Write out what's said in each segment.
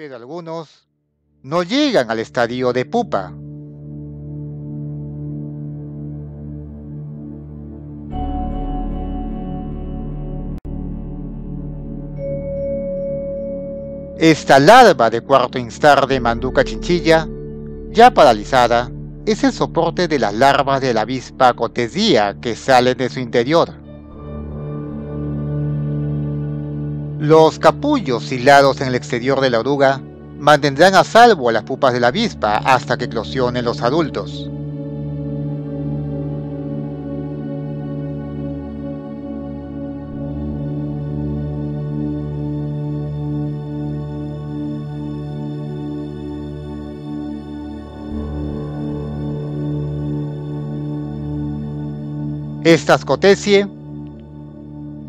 pero algunos no llegan al estadio de pupa. Esta larva de cuarto instar de manduca chinchilla, ya paralizada, es el soporte de las larvas de la avispa cotesía que salen de su interior. Los capullos hilados en el exterior de la oruga mantendrán a salvo a las pupas de la avispa hasta que eclosionen los adultos. Estas cotecie,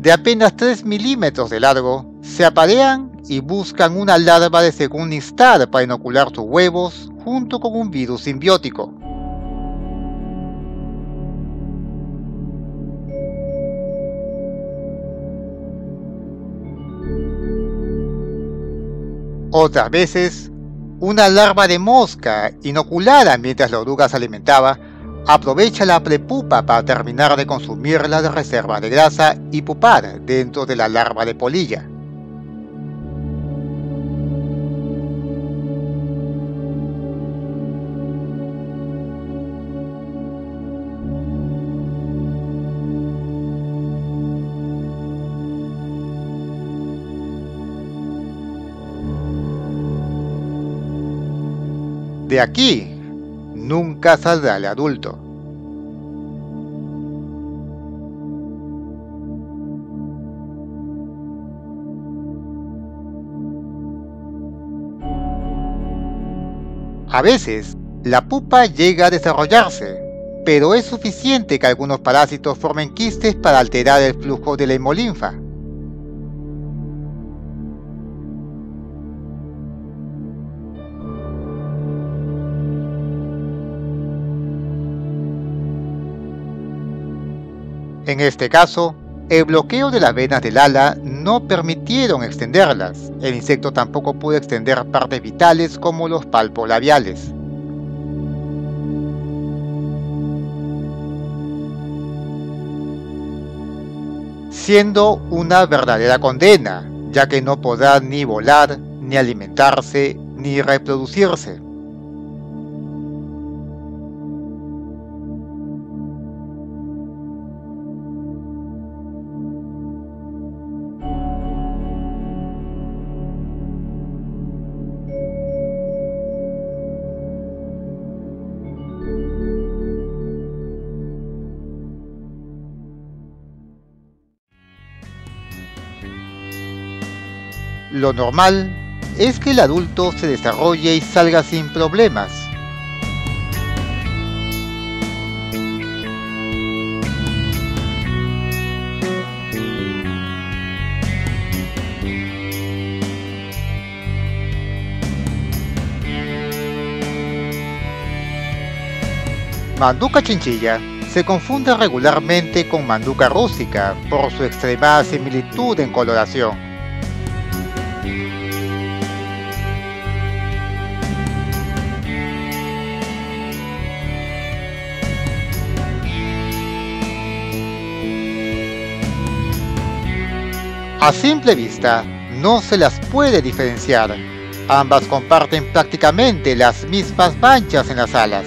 de apenas 3 milímetros de largo, se aparean y buscan una larva de segundo instar para inocular sus huevos junto con un virus simbiótico. Otras veces, una larva de mosca inoculada mientras la oruga se alimentaba Aprovecha la prepupa para terminar de consumir las reservas de grasa y pupar dentro de la larva de polilla. De aquí nunca saldrá el adulto. A veces, la pupa llega a desarrollarse, pero es suficiente que algunos parásitos formen quistes para alterar el flujo de la hemolinfa. En este caso, el bloqueo de las venas del ala no permitieron extenderlas. El insecto tampoco pudo extender partes vitales como los palpolabiales. Siendo una verdadera condena, ya que no podrá ni volar, ni alimentarse, ni reproducirse. Lo normal es que el adulto se desarrolle y salga sin problemas. Manduca chinchilla se confunde regularmente con manduca rústica por su extremada similitud en coloración. A simple vista, no se las puede diferenciar. Ambas comparten prácticamente las mismas manchas en las alas.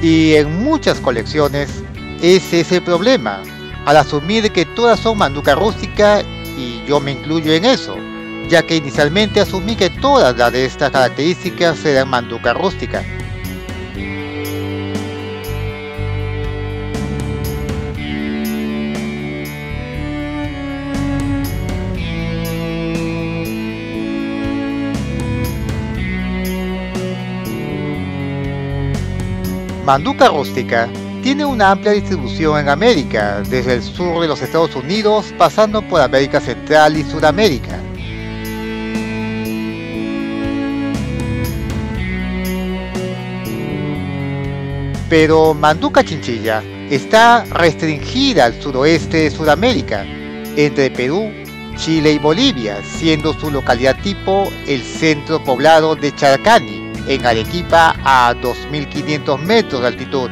Y en muchas colecciones ese es el problema, al asumir que todas son manduca rústica y yo me incluyo en eso ya que inicialmente asumí que todas las de estas características eran manduca rústica. Manduca rústica tiene una amplia distribución en América, desde el sur de los Estados Unidos pasando por América Central y Sudamérica. Pero Manduca chinchilla está restringida al suroeste de Sudamérica, entre Perú, Chile y Bolivia, siendo su localidad tipo el centro poblado de Charcani, en Arequipa a 2.500 metros de altitud.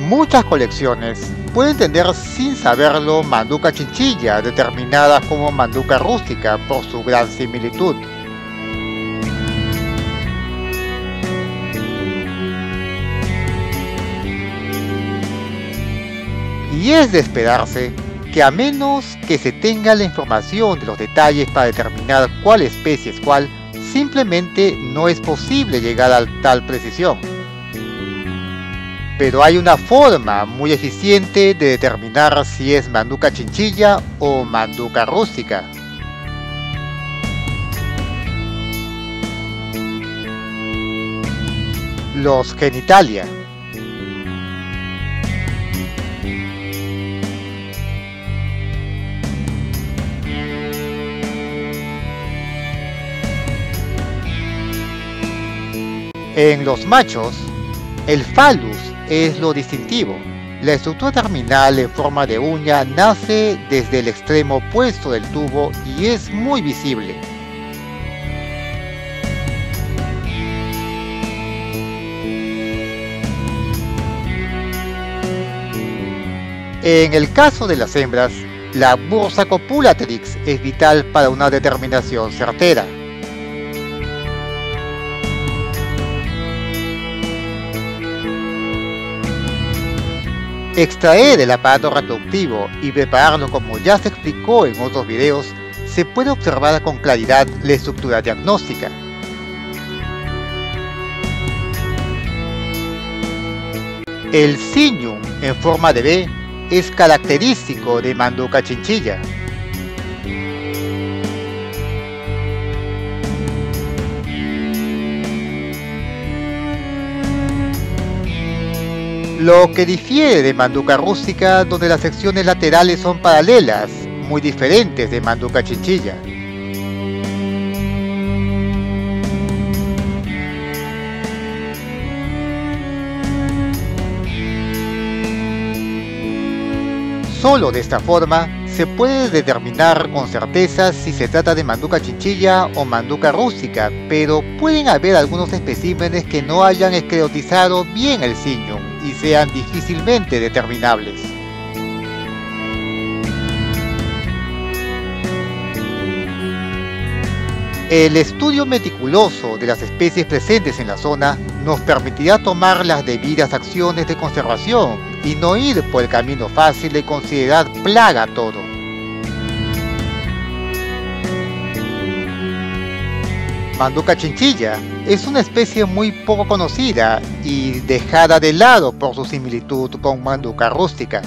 Muchas colecciones pueden tener sin saberlo manduca chinchilla, determinada como manduca rústica por su gran similitud. Y es de esperarse que a menos que se tenga la información de los detalles para determinar cuál especie es cuál, simplemente no es posible llegar a tal precisión. Pero hay una forma muy eficiente de determinar si es manduca chinchilla o manduca rústica. Los genitalia. En los machos, el falus es lo distintivo. La estructura terminal en forma de uña nace desde el extremo opuesto del tubo y es muy visible. En el caso de las hembras, la bursacopulatrix es vital para una determinación certera. Extraer el aparato reproductivo y prepararlo como ya se explicó en otros videos, se puede observar con claridad la estructura diagnóstica. El ciñum en forma de B es característico de Manduca chinchilla. Lo que difiere de Manduca rústica donde las secciones laterales son paralelas, muy diferentes de Manduca chinchilla. Solo de esta forma se puede determinar con certeza si se trata de manduca chinchilla o manduca rústica, pero pueden haber algunos especímenes que no hayan esclerotizado bien el ciño y sean difícilmente determinables. El estudio meticuloso de las especies presentes en la zona nos permitirá tomar las debidas acciones de conservación y no ir por el camino fácil de considerar plaga todo. Manduca chinchilla es una especie muy poco conocida y dejada de lado por su similitud con Manduca rústica.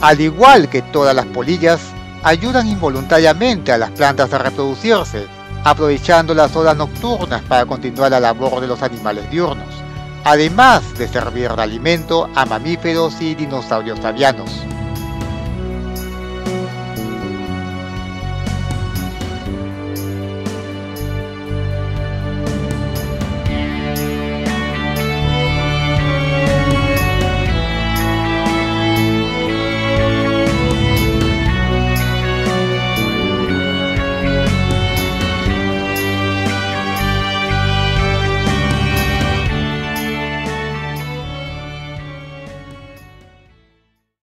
Al igual que todas las polillas, ayudan involuntariamente a las plantas a reproducirse, aprovechando las horas nocturnas para continuar la labor de los animales diurnos, además de servir de alimento a mamíferos y dinosaurios avianos.